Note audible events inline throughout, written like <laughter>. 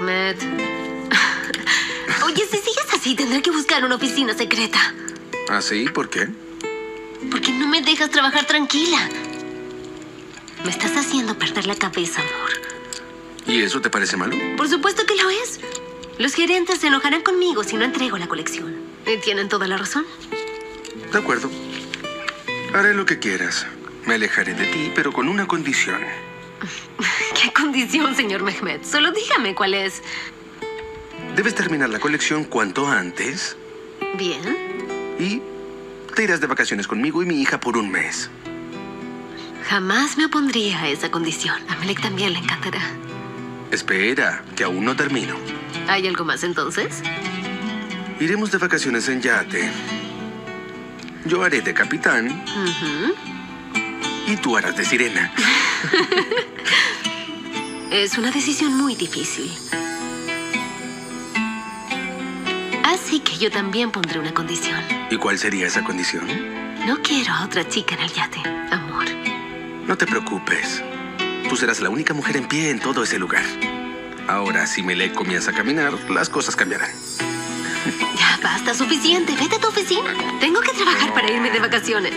Mehmet. <laughs> Oye, si sigues así, tendré que buscar una oficina secreta. ¿Ah, sí? ¿Por qué? Porque no me dejas trabajar tranquila. Me estás haciendo perder la cabeza, amor. ¿Y eso te parece malo? Por supuesto que lo es. Los gerentes se enojarán conmigo si no entrego la colección. Y tienen toda la razón. De acuerdo. Haré lo que quieras. Me alejaré de ti, pero con una condición. <laughs> ¿Qué condición, señor Mehmet? Solo dígame cuál es. Debes terminar la colección cuanto antes Bien. y te irás de vacaciones conmigo y mi hija por un mes. Jamás me opondría a esa condición. A Melek también le encantará. Espera, que aún no termino. ¿Hay algo más entonces? Iremos de vacaciones en yate. Yo haré de capitán y tú harás de sirena. <laughs> Es una decisión muy difícil. Así que yo también pondré una condición. ¿Y cuál sería esa condición? No quiero a otra chica en el yate, amor. No te preocupes. Tú serás la única mujer en pie en todo ese lugar. Ahora, si Melek comienza a caminar, las cosas cambiarán. Ya basta, suficiente. Vete a tu oficina. Tengo que trabajar para irme de vacaciones.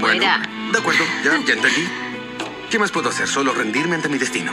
Bueno, Fuera. de acuerdo, ya, ya entendí. ¿Qué más puedo hacer? Solo rendirme ante mi destino.